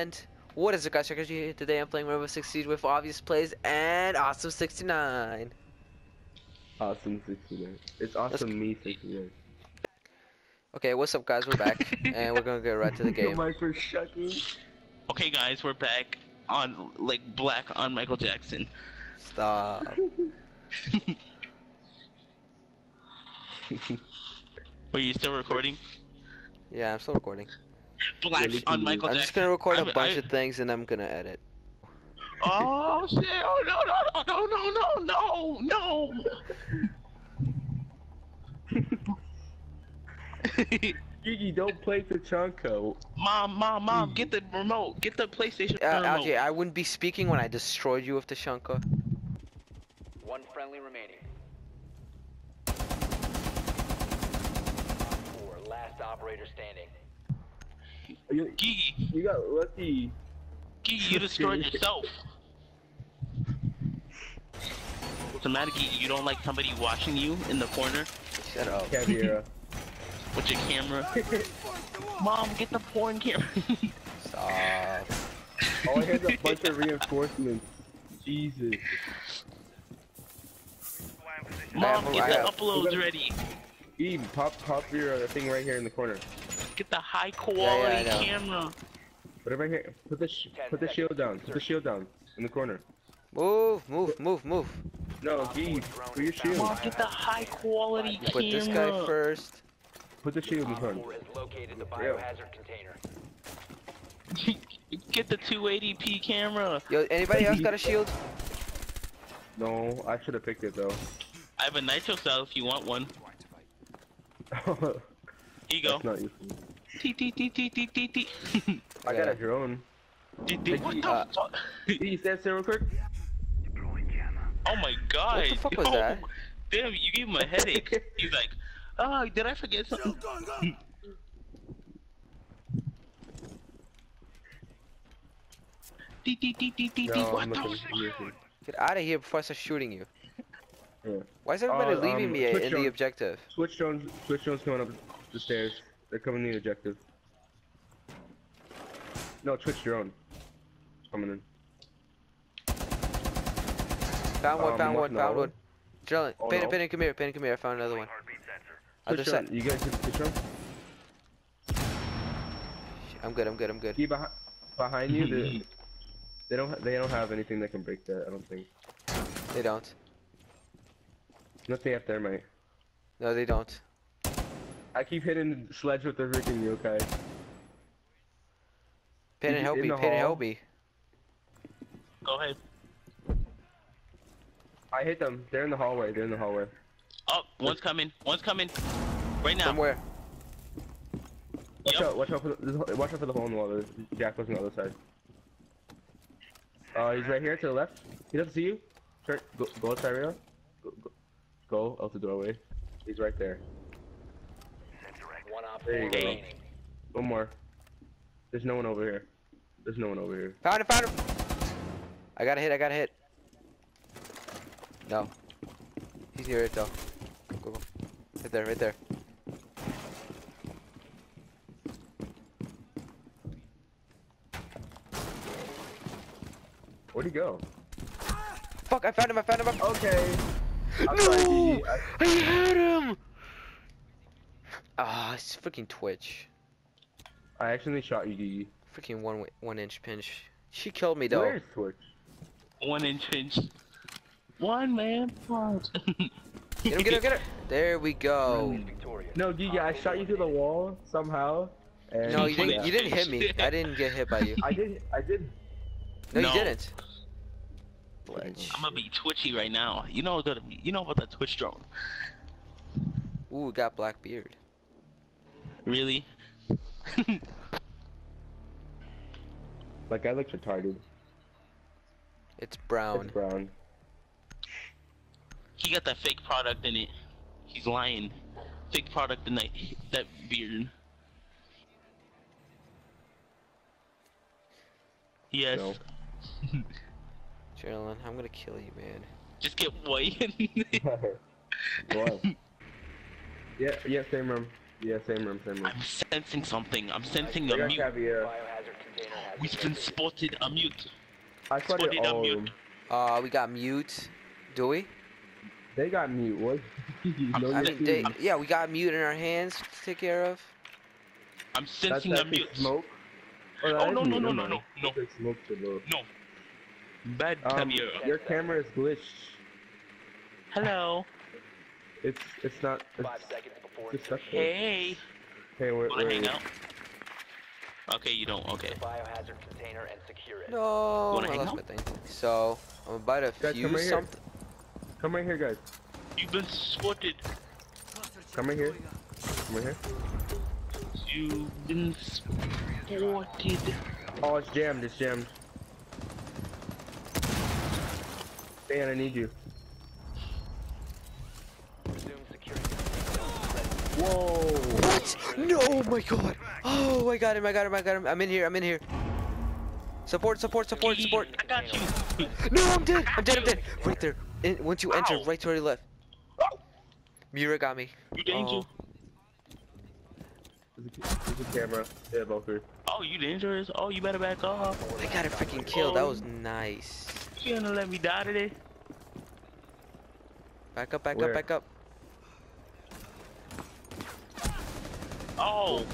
And what is it guys, Checkers here today I'm playing Rainbow Six Siege with Obvious Plays and Awesome 69. Awesome 69. It's awesome me 69. Okay, what's up guys, we're back and we're gonna get right to the game. Mike for shucking. Okay, guys, we're back on like black on Michael Jackson. Stop. Were you still recording? Yeah, I'm still recording black on Michael Jackson. I'm just gonna record a bunch of things and I'm gonna edit. Oh shit! Oh no! No! No! No! No! No! No! Gigi, don't play Tachanka. Mom, mom, mom, get the remote. Get the PlayStation uh, remote. Algie, I wouldn't be speaking when I destroyed you with Tachanka. One friendly remaining. Four, last operator standing. You, Gigi, you got lucky. Gigi, you destroyed yourself. What's the matter, Gigi? You don't like somebody watching you in the corner Shut up. Caveira. with your camera? Mom, get the porn camera. Stop. All I had is a bunch of reinforcements. Jesus. Mom, get the uploads ready. Eve, pop, pop your uh, thing right here in the corner. Get the high quality I know. camera. Put it right here. Put the sh put the shield down. Put the shield down in the corner. Move, move, move, move. No, Eve, put your shield. Mom, get the high quality You put this guy camera. first. Put the shield in front. located the Yeah. biohazard container. Get the 280p camera. Yo, anybody else got a shield? No, I should have picked it though. I have a nitro cell if you want one. That's Here you go. Not useful. T T T T T T T. I got a drone. T T. What the Uh, fuck? Eve, stand still real quick. Oh my god. What the fuck was that? Damn, you gave him a headache. He's like, oh, did I forget something? T T T T T T. No, What the fuck? Get out of here before I start shooting you. Yeah. Why is everybody Uh, leaving um, me in the objective? Switch drones. Switch drones coming up the stairs. They're coming in the objective. No, Twitch drone. Coming in. Found one, Um, found one, marking found one. Drilling. Oh, Penny, no. Penny, come here, Penny, come here. I found another one. Other Twitch side. You guys see the Twitch drone? I'm good, I'm good, I'm good. Keep behind, behind you. They, they don't. ha- They don't have anything that can break that. I don't think. They don't. Unless they have thermite. No, they don't. I keep hitting the sledge with the freaking yokai. Penny, Is it help in me, the Penny, hall? help me. Go ahead. I hit them. They're in the hallway. They're in the hallway. Oh, one's coming. One's coming. Right now. Somewhere. Watch Yep. out! Watch out for the watch out for the hole in the wall. There's Jack was on the other side. Uh, he's right here to the left. He doesn't see you. Turn, go, go outside, Rio. Go, go, go out the doorway. He's right there. One op There 4 you go. One more. There's no one over here. There's no one over here. Found him, found him! I got a hit, I got a hit. No. He's near it though. Go, go. Right there, right there. Where'd he go? Fuck, I found him, I found him. I Okay. I'm no! I- I had him! It's freaking Twitch. I accidentally shot you, Gigi. Freaking one one inch pinch. She killed me though. Where's Twitch? One inch pinch. One man punch. Get him, get him, get him! There we go. Victorious. No, Gigi, I shot you through the wall somehow. And No, you didn't. You didn't hit me. I didn't get hit by you. I did. I did. No, No. you didn't. Fletch. I'm gonna be twitchy right now. You know that. You know about that Twitch drone. Ooh, got black beard. Really? Like I look retarded. It's brown. It's brown. He got that fake product in it. He's lying. Fake product in that that beard. Yes. No. Chillin', I'm gonna kill you, man. Just get white. what? Yeah, yeah, same room. Yeah, same room, same room. I'm sensing something. I'm sensing I a got mute. caviar. Biohazard We've been been spotted. A mute. I spotted Spotted on all of mute. them. Uh, we got mute. Do we? They got mute. What? you know I your mean, they, yeah, we got mute in our hands to take care of. I'm That's sensing a mute. smoke. Oh, Oh is no no no no no no smoke to no. Bad Um, Camille. your camera is glitched. Hello. It's it's not. It's, Five seconds before it's insertion. stuck there. Hey. Hey, where, Wanna where hang are you? out? Okay, you don't. Okay. Biohazard container and secure it. No, wanna I hang lost out? my thing. So I'm about to Guys, come right fuse here. something. Come right here, guys. You've been spotted. Come right here. Come right here. You've been spotted. Oh, it's jammed. It's jammed. Dan, I need you. What? No, oh my god. Oh, I got him, I got him, I got him. I'm in here, I'm in here. Support, support, support, support. I got you. No, I'm dead, I'm dead, I'm dead. Right there. In, once you enter, Ow. right to where your left. Mira got me. You danger? Oh. There's a, there's a camera. Yeah, Valkyrie. Oh, you dangerous? Oh, you better back off. I got a freaking kill. That was nice. You gonna let me die today? Back up, back Where? up, back up. Oh,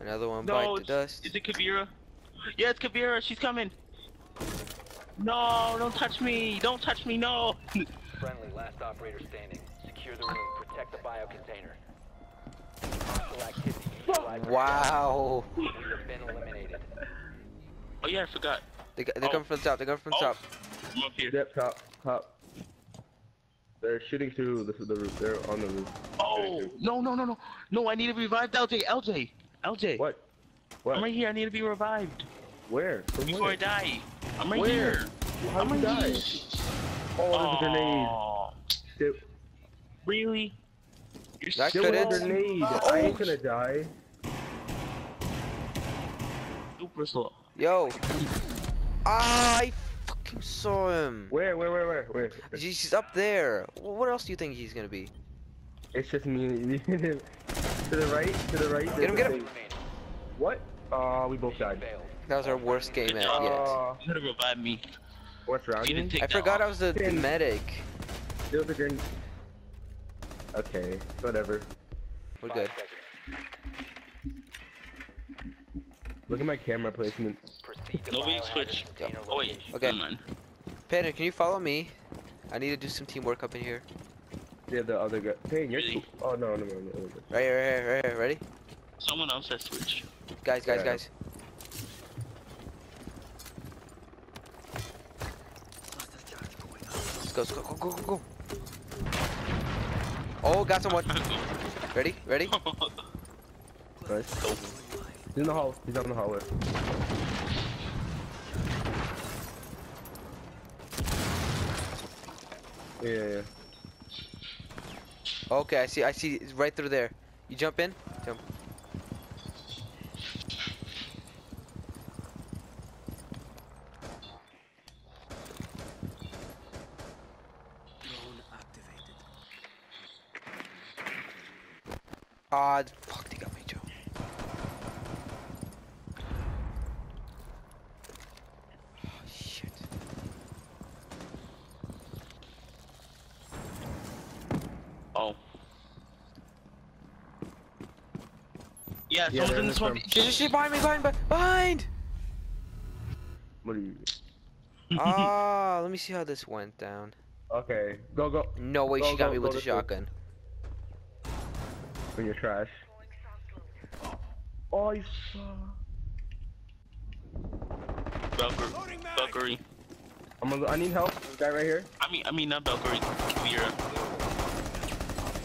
Another one no, bite the dust. is it Caveira? Yeah, it's Caveira. She's coming. No, don't touch me. Don't touch me. No. Friendly, last operator standing. Secure the room. Protect the bio container. Hostile activity. Wow. We have been eliminated. Oh yeah, I forgot. They, got- they Oh. come from the top, they come from the Oh. top. I'm up here. Yep, top, top. They're shooting through the, the roof. They're on the roof. Oh no no no no no! I need to be revived, LJ. LJ. LJ. What? What? I'm right here. I need to be revived Where? From before where? I die. I'm right Where? here. How'd I'm right die? here. Oh, there's a grenade. Really? You're That was a grenade. Oh. I ain't gonna die. super slow. Yo. I fucking saw him. Where? Where? Where? Where? Where? He's he's up there. What else do you think he's gonna be? It's just me. to the right. To the right. Get him, get him. What? Uh, we both died. That was our worst game yet. yet. Uh, You gotta revive me. what's wrong? You didn't take I that forgot I was the, the medic. There was a grenade. Okay, whatever. We're good. Look at my camera placement. Proceed to Nobody switch. container Oh wait. Okay. Never mind. Panda, can you follow me? I need to do some teamwork up in here. Yeah, the other guy. Hey, you're Really? Oh no, no, no, no. no. Right here, right here, right here. Ready? Someone else has switch. Guys, guys, Yeah. guys. Let's go, let's go, go, go, go, go. Oh, got someone. Ready? Ready? Nice. He's in the hall. He's on the hallway. Yeah, yeah, yeah. Okay, I see, I see, it's right through there. You jump in? Jump. Ah, fuck, they got me, Joe. Oh, shit. Oh. Yeah, Yeah, someone's in in this one. front. Shit, shit, shit, behind me, behind, behind, behind! What are you? Ah, let me see how this went down. Okay, go, go. No way Go, she got go, me go with the shotgun. When you're trash. Oh, you saw. Valkyrie. Valkyrie. I'm gonna, I need help. This guy right here. I mean, I mean not Valkyrie. Vera.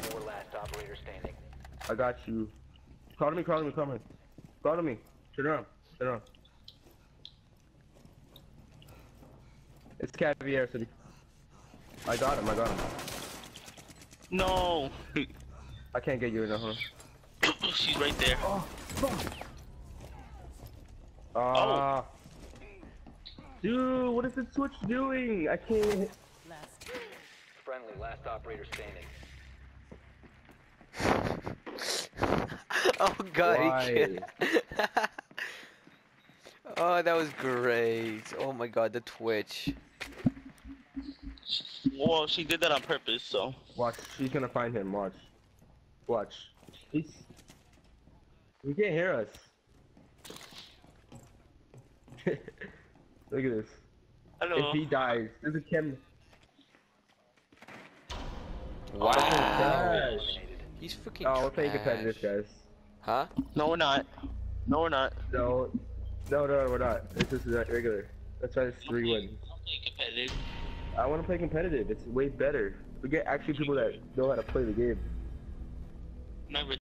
Four last operator standing. I got you. Call to me, call to me, call to me. Call to me. Turn around. Turn around. It's Caviar City. I got him, I got him. No. I can't get you in enough, huh? She's right there. Ah. Dude, what is the switch doing? I can't. Friendly, last operator standing. oh god, Why? he can't. Oh, that was great. Oh my god, the twitch. Well, she did that on purpose, so. Watch, she's gonna find him. Watch. Watch. He's. He can't hear us. Look at this. Hello. If he dies, there's a chem. Wow. Trash. He's freaking Oh, we're playing competitive, guys. Huh? No, we're not. No, we're not. No, no, no, we're not. It's just regular. Let's try this three win. Play competitive. I want to play competitive. It's way better. We get actually people that know how to play the game. Never